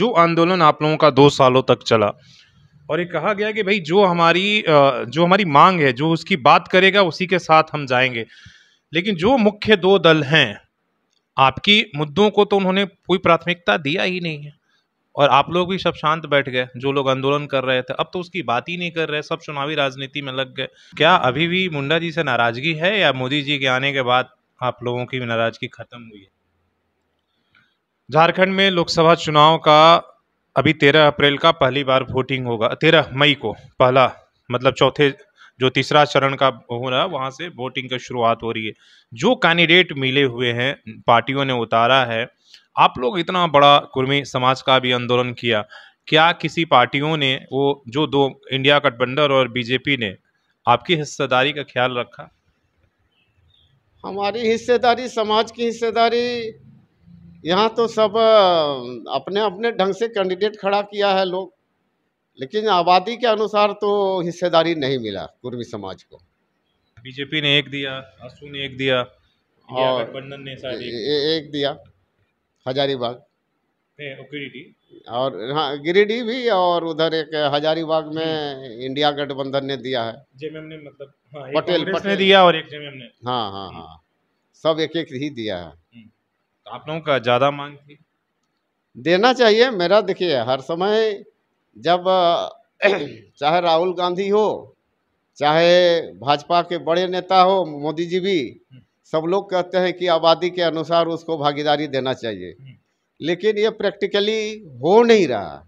जो आंदोलन आप लोगों का दो सालों तक चला। और ये कहा गया कि भाई जो हमारी जो हमारी मांग है, जो उसकी बात करेगा, उसी के साथ हम जाएँगे। लेकिन जो मुख्य दो दल हैं, आपकी मुद्दों को तो उन्होंने कोई प्राथमिकता दिया ही नहीं है। और आप लोग भी सब शांत बैठ गए, जो लोग आंदोलन कर रहे थे। अब तो उसकी बात ही नहीं कर रहे, सब चुनावी राजनीति में लग गए। क्या अभी भी मुंडा जी से नाराज़गी है या मोदी जी के आने के बाद आप लोगों की नाराज़गी खत्म हुई है? झारखंड में लोकसभा चुनाव का अभी तेरह अप्रैल का पहली बार वोटिंग होगा, तेरह मई को पहला मतलब चौथे, जो तीसरा चरण का हो रहा है, वहाँ से वोटिंग की शुरुआत हो रही है। जो कैंडिडेट मिले हुए हैं, पार्टियों ने उतारा है, आप लोग इतना बड़ा कुर्मी समाज का भी आंदोलन किया, क्या किसी पार्टियों ने वो, जो दो इंडिया गठबंधन और बीजेपी ने, आपकी हिस्सेदारी का ख्याल रखा? हमारी हिस्सेदारी, समाज की हिस्सेदारी यहाँ तो सब अपने अपने ढंग से कैंडिडेट खड़ा किया है लोग लेकिन आबादी के अनुसार तो हिस्सेदारी नहीं मिला कुर्मी समाज को। बीजेपी ने एक दिया आसू ने एक दिया और गठबंधन ने ए, एक दिया हजारीबाग। और हाँ गिरिडीह भी और उधर एक हजारीबाग में इंडिया गठबंधन ने दिया है। जेएमएम ने मतलब हाँ एक पटेल- ने दिया और एक जेएमएम ने। हाँ हाँ हाँ सब एक एक ही दिया है। तो आप लोगों का ज़्यादा मांग थी? देना चाहिए मेरा देखिए हर समय जब चाहे राहुल गांधी हो चाहे भाजपा के बड़े नेता हो मोदी जी भी सब लोग कहते हैं कि आबादी के अनुसार उसको भागीदारी देना चाहिए। लेकिन ये प्रैक्टिकली हो नहीं रहा।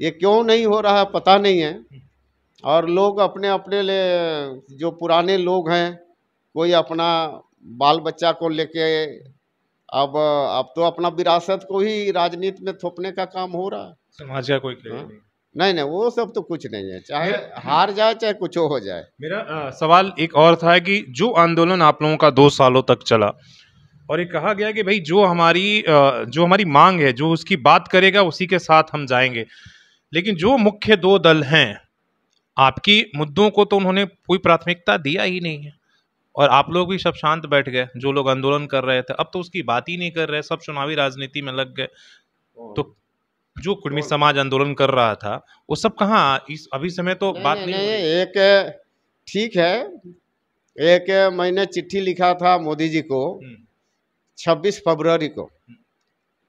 ये क्यों नहीं हो रहा पता नहीं है। और लोग अपने अपने ले जो पुराने लोग हैं कोई अपना बाल बच्चा को लेके अब अब तो अपना विरासत को ही राजनीति में थोपने का काम हो रहा है। समाज का कोई खेल हाँ। नहीं। नहीं नहीं वो सब तो कुछ नहीं है चाहे हार जाए चाहे कुछ हो जाए। मेरा अ, सवाल एक और था कि जो आंदोलन आप लोगों का दो सालों तक चला और ये कहा गया कि भाई जो हमारी जो हमारी मांग है जो उसकी बात करेगा उसी के साथ हम जाएँगे। लेकिन जो मुख्य दो दल हैं आपकी मुद्दों को तो उन्होंने कोई प्राथमिकता दिया ही नहीं है। और आप लोग भी सब शांत बैठ गए जो लोग आंदोलन कर रहे थे। अब तो उसकी बात ही नहीं कर रहे सब चुनावी राजनीति में लग गए। तो जो कुर्मी समाज आंदोलन कर रहा था वो सब कहाँ? इस अभी समय तो नहीं, बात नहीं, नहीं, नहीं, एक ठीक है। एक मैंने चिट्ठी लिखा था मोदी जी को हम्म, 26 फरवरी को।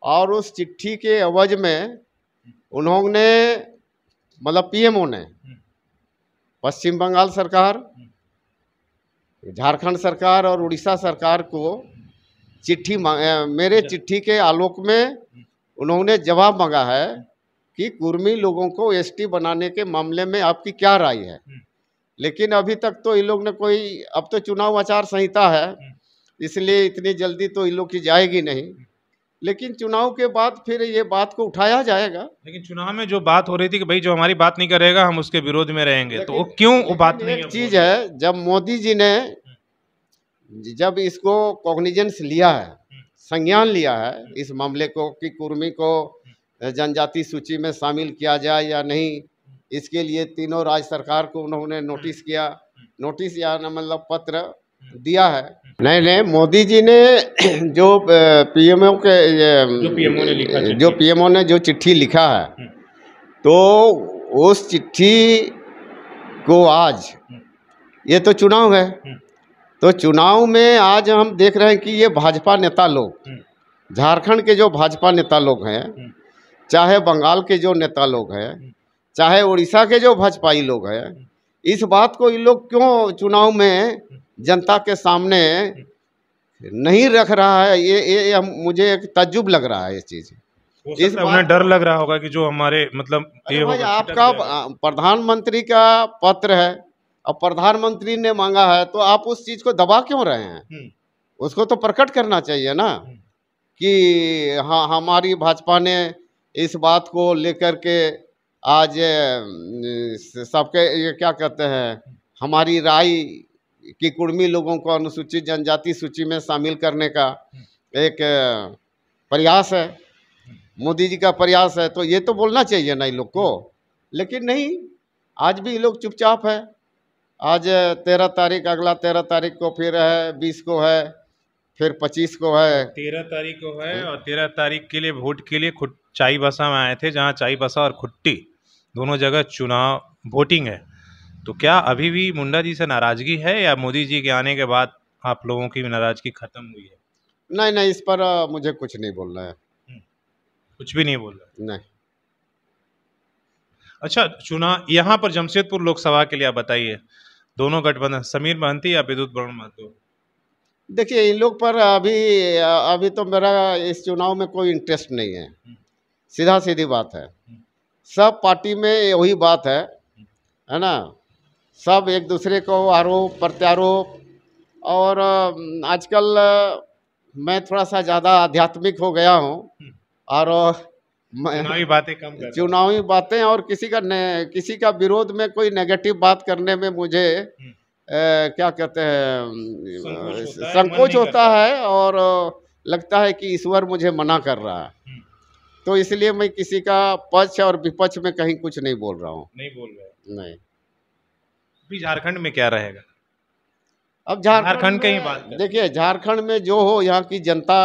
और उस चिट्ठी के अवज में उन्होंने मतलब पीएमओ ने पश्चिम बंगाल सरकार झारखंड सरकार और उड़ीसा सरकार को चिट्ठी मेरे चिट्ठी के आलोक में उन्होंने जवाब मांगा है कि कुर्मी लोगों को एसटी बनाने के मामले में आपकी क्या राय है? लेकिन अभी तक तो इन लोग ने कोई अब तो चुनाव आचार संहिता है इसलिए इतनी जल्दी तो इन लोग की जाएगी नहीं। लेकिन चुनाव के बाद फिर ये बात को उठाया जाएगा। लेकिन चुनाव में जो बात हो रही थी कि भाई जो हमारी बात नहीं करेगा हम उसके विरोध में रहेंगे तो वो क्यों वो बात नहीं एक चीज़ है जब मोदी जी ने जब इसको कॉग्निजेंस लिया है संज्ञान लिया है इस मामले को कि कुर्मी को जनजाति सूची में शामिल किया जाए या नहीं इसके लिए तीनों राज्य सरकार को उन्होंने नोटिस किया। नोटिस या न मतलब पत्र दिया है। नहीं नहीं मोदी जी ने जो पीएमओ के जो PMO ने लिखा चिट्ठी। जो पीएमओ ने जो चिट्ठी लिखा है तो उस चिट्ठी को आज ये तो चुनाव है। तो चुनाव में आज हम देख रहे हैं कि ये भाजपा नेता लोग झारखंड के जो भाजपा नेता लोग हैं चाहे बंगाल के जो नेता लोग हैं चाहे उड़ीसा के जो भाजपाई लोग हैं इस बात को ये लोग क्यों चुनाव में जनता के सामने नहीं रख रहा है ये ये, ये मुझे एक तजुब लग रहा है ये चीज़। इस उन्हें डर लग रहा होगा कि जो हमारे मतलब ये भाई आपका प्रधानमंत्री का पत्र है अब प्रधानमंत्री ने मांगा है तो आप उस चीज़ को दबा क्यों रहे हैं? हम्म, उसको तो प्रकट करना चाहिए ना कि हाँ हमारी भाजपा ने इस बात को लेकर के आज सबके ये क्या कहते हैं हमारी राय कि कुर्मी लोगों को अनुसूचित जनजाति सूची में शामिल करने का एक प्रयास है। मोदी जी का प्रयास है तो ये तो बोलना चाहिए ना इन लोग को। लेकिन नहीं आज भी ये लोग चुपचाप है। आज तेरह तारीख अगला तेरह तारीख को फिर है बीस को है फिर पच्चीस को है। तेरह तारीख को है और तेरह तारीख के लिए वोट के लिए खुद चाई बसा में आए थे जहाँ चाई बसा और खुट्टी दोनों जगह चुनाव वोटिंग है। तो क्या अभी भी मुंडा जी से नाराज़गी है या मोदी जी के आने के बाद आप लोगों की नाराज़गी खत्म हुई है? नहीं नहीं इस पर मुझे कुछ नहीं बोलना है। कुछ भी नहीं बोल रहे? नहीं। अच्छा चुनाव यहाँ पर जमशेदपुर लोकसभा के लिए आप बताइए। दोनों गठबंधन समीर महंती या विद्युत वरुण महतो? देखिए इन लोग पर अभी अभी तो मेरा इस चुनाव में कोई इंटरेस्ट नहीं है। सीधा सीधी बात है। सब पार्टी में वही बात है है ना? सब एक दूसरे को आरोप प्रत्यारोप और आजकल मैं थोड़ा सा ज़्यादा आध्यात्मिक हो गया हूँ और चुनावी बातें कम चुनावी बातें और किसी का किसी का विरोध में कोई नेगेटिव बात करने में मुझे ए, हम्म। क्या कहते हैं संकोच होता है है और लगता है कि ईश्वर मुझे मना कर रहा है। हम्म। तो इसलिए मैं किसी का पक्ष और विपक्ष में कहीं कुछ नहीं बोल रहा हूँ। नहीं बोल रहे। नहीं। अभी झारखंड में क्या रहेगा? अब झारखंड की बात देखिए झारखंड में जो हो यहाँ की जनता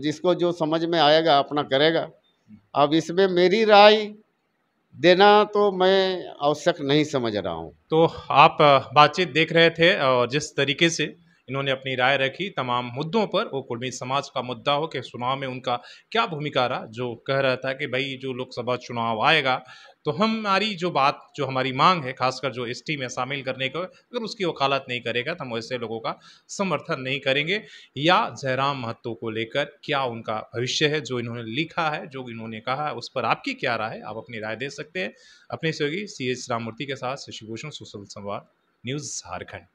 जिसको जो समझ में आएगा अपना करेगा। अब इसमें मेरी राय देना तो मैं आवश्यक नहीं समझ रहा हूँ। तो आप बातचीत देख रहे थे और जिस तरीके से इन्होंने अपनी राय रखी। तमाम मुद्दों पर वो कुर्मी समाज का मुद्दा हो कि चुनाव में उनका क्या भूमिका रहा, जो कह रहा था कि भाई जो लोकसभा चुनाव आएगा तो हमारी जो बात, जो हमारी मांग है, खासकर जो एसटी में शामिल करने का, अगर उसकी वकालत नहीं करेगा तो हम ऐसे लोगों का समर्थन नहीं करेंगे। या जयराम महतो को लेकर क्या उनका भविष्य है, जो इन्होंने लिखा है, जो इन्होंने कहा है, उस पर आपकी क्या राय है, आप अपनी राय दे सकते हैं। अपने सहयोगी सी एच राममूर्ति के साथ शशिभूषण, सुशल संवाद, न्यूज़ झारखंड।